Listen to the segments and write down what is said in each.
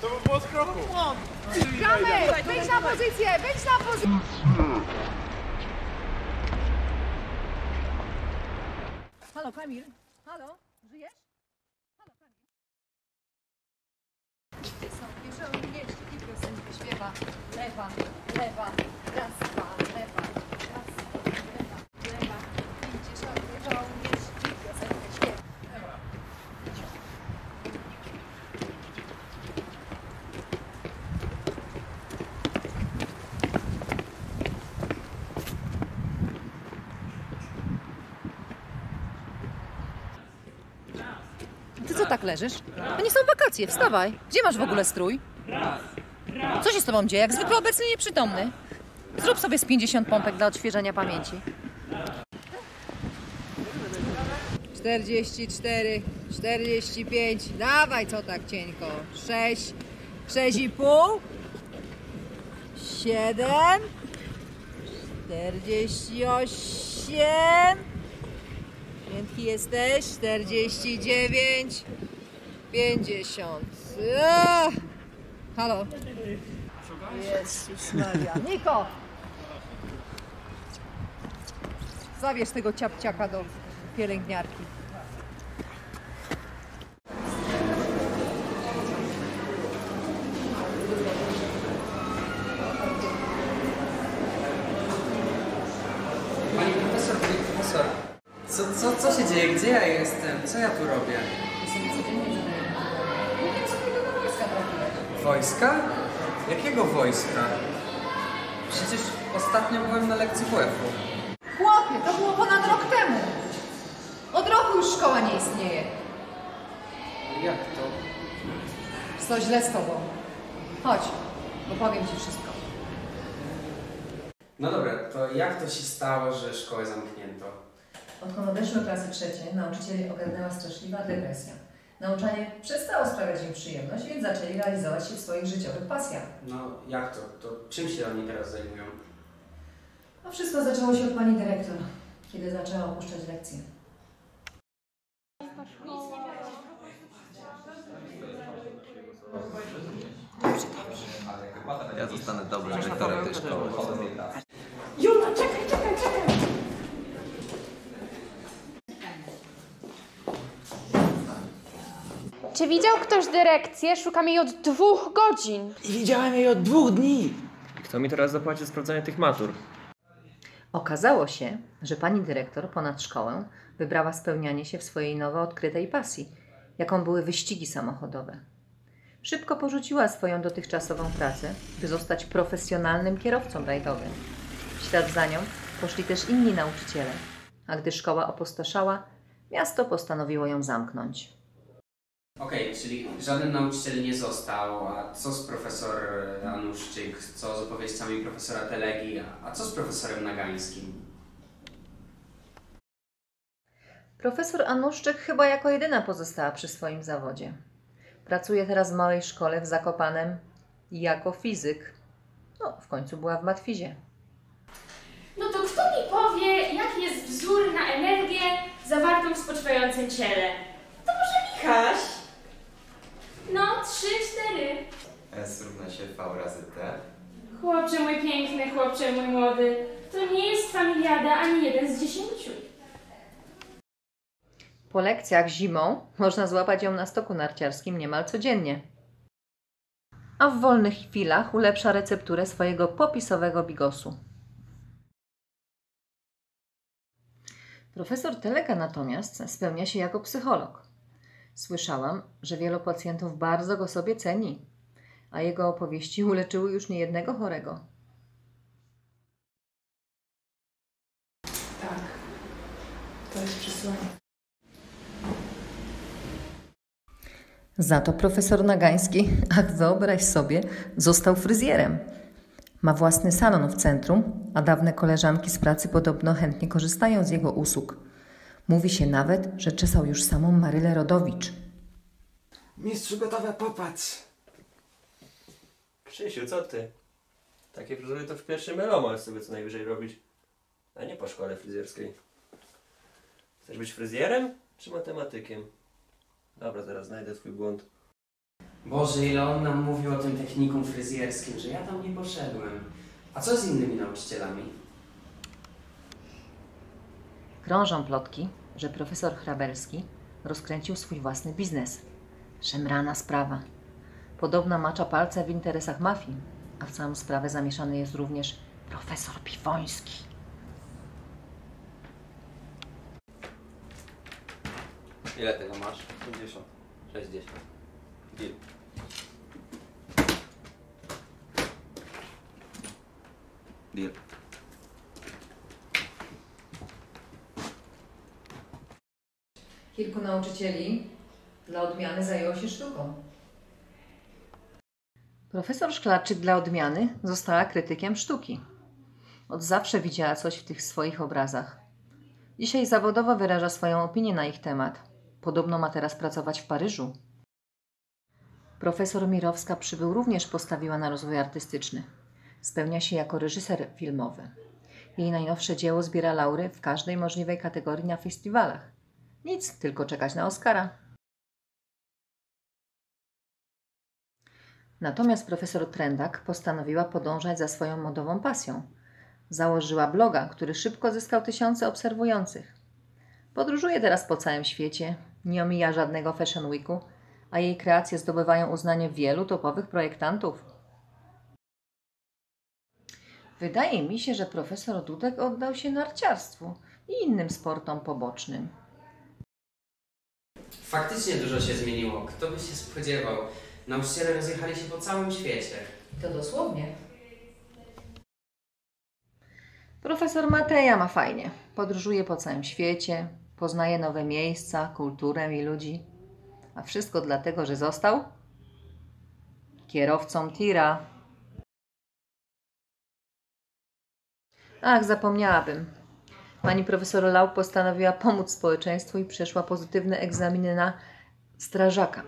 To by było z kroku. Gramy! Wejdź na pozycję! Wejdź na pozycję! Halo, Kamil? Halo? Lewa, lewa, raz, dwa, lewa, raz, dwa, lewa, lewa. On wieżoły mieści i piosenkę śpiewa. Ty co tak leżysz? To nie są wakacje, wstawaj. Gdzie masz w ogóle strój? Co się z tobą dzieje? Jak zwykle obecnie nieprzytomny. Zrób sobie z 50 pompek dla odświeżenia pamięci. 44, 45, dawaj co tak cienko. 6, 6,5, 7, 48, Piętki jesteś? 49, 50. Ach! Halo. Jezus Maria. Niko! Zabierz tego ciapciaka do pielęgniarki. Pani profesor, pani profesor, co, co, co się dzieje? Gdzie ja jestem? Co ja tu robię? Wojska? Jakiego wojska? Przecież ostatnio byłem na lekcji WF-u. Chłopie, to było ponad rok temu. Od roku już szkoła nie istnieje. Jak to? Co źle z tobą. Chodź, opowiem ci wszystko. No dobra, to jak to się stało, że szkołę zamknięto? Odkąd odeszły klasy trzecie, nauczycieli ogarnęła straszliwa depresja. Nauczanie przestało sprawiać im przyjemność, więc zaczęli realizować się w swoich życiowych pasjach. No jak to? To czym się oni teraz zajmują? A wszystko zaczęło się od pani dyrektor, kiedy zaczęła opuszczać lekcje. Ja zostanę dobrym dyrektorem tej szkoły. Czy widział ktoś dyrekcję? Szukamy jej od dwóch godzin. I widziałem jej od dwóch dni. Kto mi teraz zapłaci za sprawdzanie tych matur? Okazało się, że pani dyrektor ponad szkołę wybrała spełnianie się w swojej nowo odkrytej pasji, jaką były wyścigi samochodowe. Szybko porzuciła swoją dotychczasową pracę, by zostać profesjonalnym kierowcą rajdowym. W ślad za nią poszli też inni nauczyciele, a gdy szkoła opustoszała, miasto postanowiło ją zamknąć. Okej, czyli żaden nauczyciel nie został, a co z profesor Anuszczyk, co z opowieściami profesora Telegi, a- co z profesorem Nagańskim? Profesor Anuszczyk chyba jako jedyna pozostała przy swoim zawodzie. Pracuje teraz w małej szkole w Zakopanem jako fizyk. No, w końcu była w matwizie. No to kto mi powie, jaki jest wzór na energię zawartą w spoczywającym ciele? To może Michaś? No, trzy, cztery. S równa się V razy T. Chłopcze mój piękny, chłopcze mój młody, to nie jest familiada ani jeden z dziesięciu. Po lekcjach zimą można złapać ją na stoku narciarskim niemal codziennie. A w wolnych chwilach ulepsza recepturę swojego popisowego bigosu. Profesor Teleka natomiast spełnia się jako psycholog. Słyszałam, że wielu pacjentów bardzo go sobie ceni, a jego opowieści uleczyły już niejednego chorego. To jest przesłanie. Za to profesor Nagański, ach wyobraź sobie, został fryzjerem. Ma własny salon w centrum, a dawne koleżanki z pracy podobno chętnie korzystają z jego usług. Mówi się nawet, że czesał już samą Marylę Rodowicz. Mistrzu gotowe, popatrz. Krzysiu, co ty? Takie fryzury to w pierwszym melo możesz sobie co najwyżej robić. A nie po szkole fryzjerskiej. Chcesz być fryzjerem czy matematykiem? Dobra, zaraz znajdę twój błąd. Boże, ile on nam mówił o tym technikum fryzjerskim, że ja tam nie poszedłem. A co z innymi nauczycielami? Krążą plotki, że profesor Hrabelski rozkręcił swój własny biznes. Szemrana sprawa. Podobno macza palce w interesach mafii, a w całą sprawę zamieszany jest również profesor Piwoński. Ile tego masz? 50. 60. Deal. Deal. Kilku nauczycieli dla odmiany zajęło się sztuką. Profesor Szklarczyk dla odmiany została krytykiem sztuki. Od zawsze widziała coś w tych swoich obrazach. Dzisiaj zawodowo wyraża swoją opinię na ich temat. Podobno ma teraz pracować w Paryżu. Profesor Mirowska przybył również postawiła na rozwój artystyczny. Spełnia się jako reżyser filmowy. Jej najnowsze dzieło zbiera laury w każdej możliwej kategorii na festiwalach. Nic, tylko czekać na Oscara. Natomiast profesor Trendak postanowiła podążać za swoją modową pasją. Założyła bloga, który szybko zyskał tysiące obserwujących. Podróżuje teraz po całym świecie, nie omija żadnego Fashion Weeku, a jej kreacje zdobywają uznanie wielu topowych projektantów. Wydaje mi się, że profesor Dudek oddał się narciarstwu i innym sportom pobocznym. Faktycznie dużo się zmieniło. Kto by się spodziewał? Nauczyciele rozjechali się po całym świecie. To dosłownie. Profesor Mateja ma fajnie. Podróżuje po całym świecie, poznaje nowe miejsca, kulturę i ludzi. A wszystko dlatego, że został kierowcą tira. Ach, zapomniałabym. Pani profesor Lau postanowiła pomóc społeczeństwu i przeszła pozytywne egzaminy na strażaka.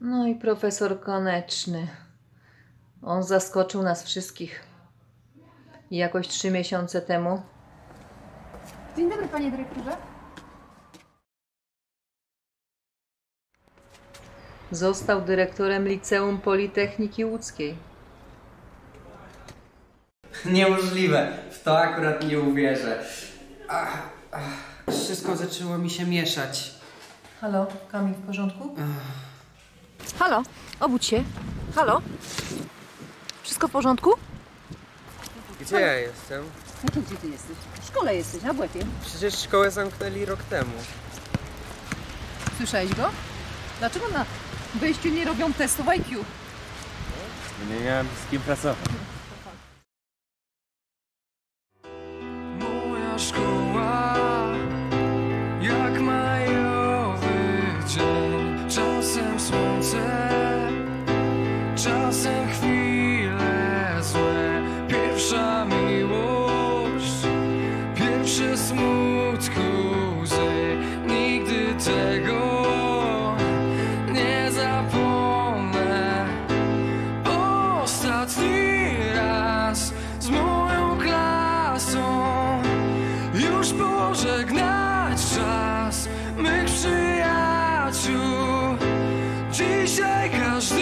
No i profesor Koneczny. On zaskoczył nas wszystkich. I jakoś trzy miesiące temu Dzień dobry, panie dyrektorze. został dyrektorem Liceum Politechniki Łódzkiej. Niemożliwe. W to akurat nie uwierzę. Ach, ach, wszystko zaczęło mi się mieszać. Halo, Kamil, w porządku? Halo, obudź się. Halo? Wszystko w porządku? Gdzie ja jestem? No to gdzie ty jesteś? W szkole jesteś, na błepie. Przecież szkołę zamknęli rok temu. Słyszałeś go? Dlaczego na wejściu nie robią testów IQ? Nie miałem z kim pracować. school. Cause